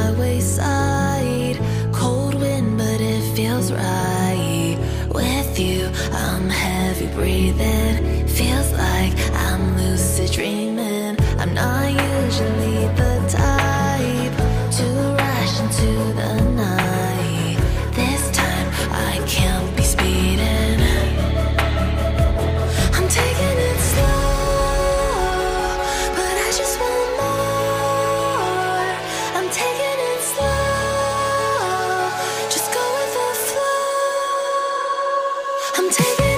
highway side. Cold wind, but it feels right with you. I'm heavy breathing. Feel I'm taking